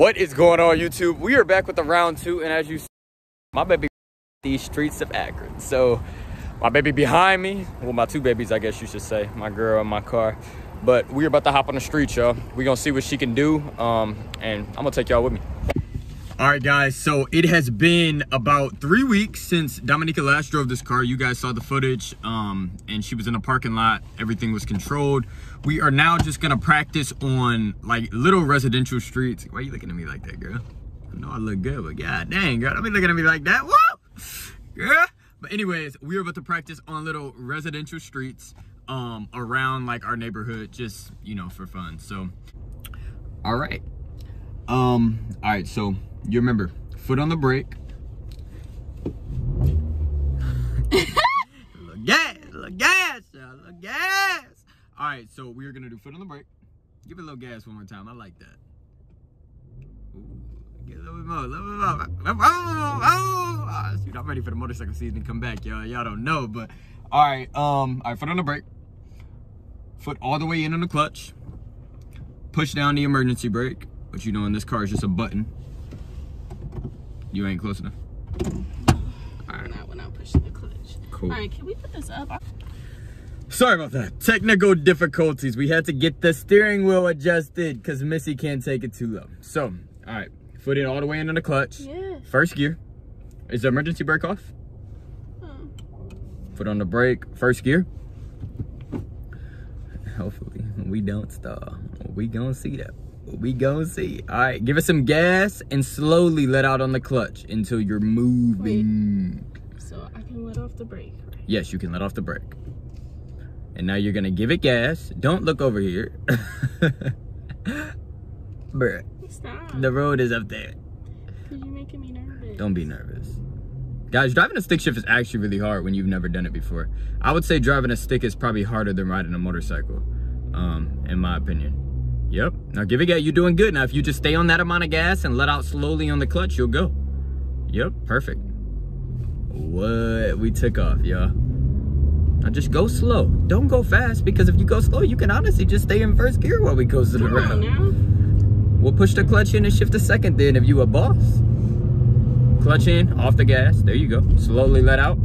What is going on YouTube? We are back with the round two and as you see, my baby these streets of Akron. So my baby behind me, well my two babies I guess you should say, my girl and my car. But we're about to hop on the street y'all. we gonna see what she can do um, and I'm gonna take y'all with me. All right, guys, so it has been about three weeks since Dominiquea last drove this car. You guys saw the footage, um, and she was in a parking lot. Everything was controlled. We are now just gonna practice on like little residential streets. Why are you looking at me like that, girl? I know I look good, but god dang, girl, don't be looking at me like that. Whoa! Girl. But anyways, we're about to practice on little residential streets um, around like our neighborhood, just, you know, for fun. So, all right. Um, all right, so you remember, foot on the brake. look gas, look gas, look gas. All right, so we're gonna do foot on the brake. Give it a little gas one more time. I like that. Ooh, get a little bit more, a little bit more. Oh, oh, oh. Shoot, I'm ready for the motorcycle season to come back, y'all. Y'all don't know, but all right. Um, all right, foot on the brake. Foot all the way in on the clutch. Push down the emergency brake, but you know in this car is just a button. You ain't close enough. All right. Not when I'm pushing the clutch. Cool. All right, can we put this up? Sorry about that. Technical difficulties. We had to get the steering wheel adjusted because Missy can't take it too low. So, all right. Foot in all the way into the clutch. Yeah. First gear. Is the emergency brake off? Hmm. Foot on the brake. First gear. Hopefully, we don't stall. We gonna see that. We gonna see. All right, give it some gas and slowly let out on the clutch until you're moving. So I can let off the brake. Right? Yes, you can let off the brake. And now you're gonna give it gas. Don't look over here. Bruh, Stop. the road is up there. Cause you making me nervous. Don't be nervous. Guys, driving a stick shift is actually really hard when you've never done it before. I would say driving a stick is probably harder than riding a motorcycle, um, in my opinion. Yep. Now give it gas. You're doing good. Now if you just stay on that amount of gas and let out slowly on the clutch, you'll go. Yep. Perfect. What? We took off, y'all. Now just go slow. Don't go fast because if you go slow, you can honestly just stay in first gear while we Come around. on now. We'll push the clutch in and shift a second then if you a boss. Clutch in, off the gas. There you go. Slowly let out.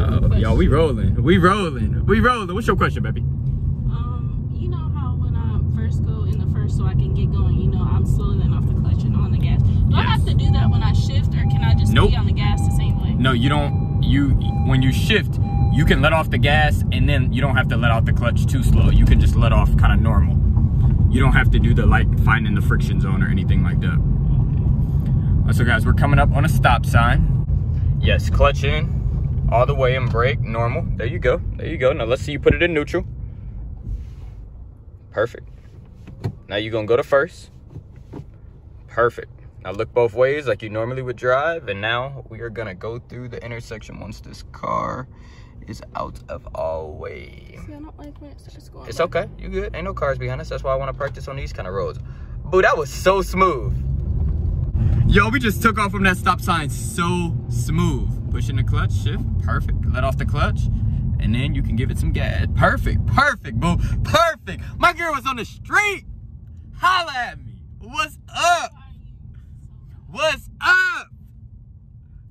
Uh y'all, we rolling. We rolling. We rolling. What's your question, baby? Um, you know how when I first go in the first, so I can get going, you know, I'm slowly letting off the clutch and on the gas. Do I have to do that when I shift, or can I just Nope. be on the gas the same way? No, you don't. You when you shift, you can let off the gas and then you don't have to let out the clutch too slow. You can just let off kind of normal. You don't have to do the like finding the friction zone or anything like that. So guys, we're coming up on a stop sign. Yes, clutch in all the way and brake normal. There you go. There you go. Now let's see you put it in neutral. Perfect. Now you're gonna go to first. Perfect. Now look both ways like you normally would drive. And now we are gonna go through the intersection once this car is out of our way. See, I don't like when it's just going. It's okay. You good. Ain't no cars behind us. That's why I want to practice on these kind of roads. Boo, that was so smooth. Yo, we just took off from that stop sign so smooth. Pushing the clutch, shift, perfect. Let off the clutch, and then you can give it some gas. Perfect, perfect, boo, perfect. My girl was on the street. Holla at me. What's up? What's up?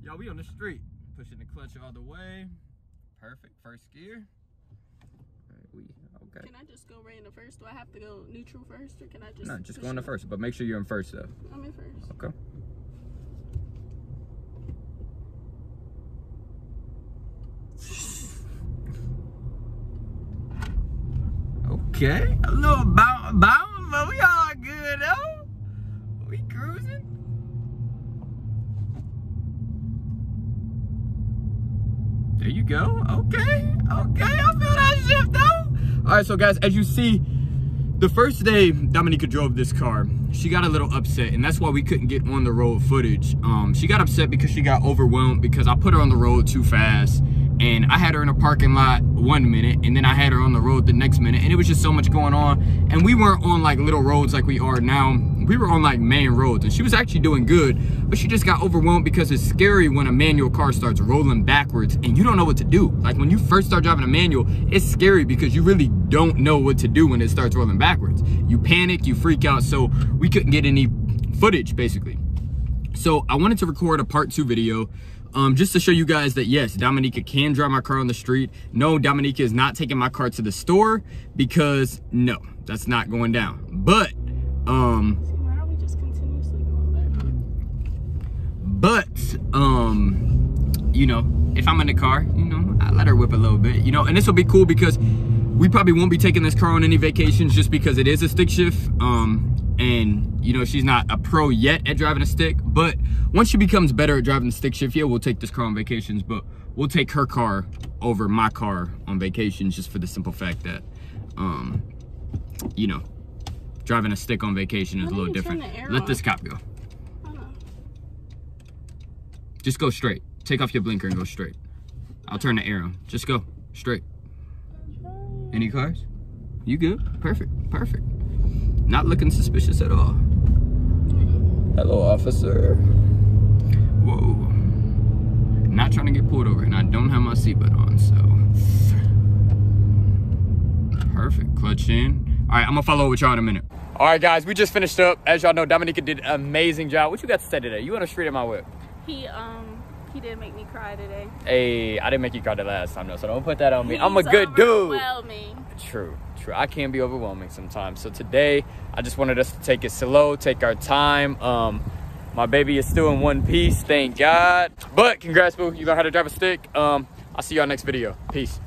Yo, we on the street. Pushing the clutch all the way. Perfect. First gear. All right, we okay. Can I just go right in the first? Do I have to go neutral first, or can I just? No, just go in the first, but make sure you're in first though. I'm in first. Okay. Okay, a little bounce, bounce, but we all good though. We cruising. There you go. Okay, okay, I feel that shift though. All right, so guys, as you see, the first day Dominiquea drove this car, she got a little upset, and that's why we couldn't get on the road footage. Um, she got upset because she got overwhelmed because I put her on the road too fast, and I had her in a parking lot one minute, and then I had her on the road the next minute, and it was just so much going on. And we weren't on like little roads like we are now. we were on like main roads and she was actually doing good, but she just got overwhelmed because it's scary when a manual car starts rolling backwards and you don't know what to do. Like when you first start driving a manual, it's scary because you really don't know what to do when it starts rolling backwards. You panic, you freak out. So we couldn't get any footage basically. So I wanted to record a part two video um, just to show you guys that yes, Dominiquea can drive my car on the street. No, Dominiquea is not taking my car to the store because no, that's not going down. But, um, See, why are we just continuously going but, um, you know, if I'm in the car, you know, I let her whip a little bit, you know, and this will be cool because we probably won't be taking this car on any vacations just because it is a stick shift. Um, and you know, she's not a pro yet at driving a stick, but once she becomes better at driving the stick shift, yeah, we'll take this car on vacations, but we'll take her car over my car on vacations just for the simple fact that, um, you know, driving a stick on vacation is Why a little didn't you turn different. Let on? this cop go. Just go straight. Take off your blinker and go straight. I'll turn the air on. Just go straight. Any cars? You good? Perfect. Perfect. Not looking suspicious at all. Hello, officer. Whoa. Not trying to get pulled over, and I don't have my seatbelt on, so. Perfect. Clutch in. All right, I'm gonna follow up with y'all in a minute. All right, guys, we just finished up. As y'all know, Dominiquea did an amazing job. What you got to say today? You on the street in my whip. He um he did make me cry today. Hey, I didn't make you cry the last time, though, so don't put that on me. I'm a He's good dude. True, true. I can be overwhelming sometimes. So today, I just wanted us to take it slow, take our time. Um, my baby is still in one piece, thank God. But congrats, boo. You learned how to drive a stick. Um, I'll see y'all next video. Peace.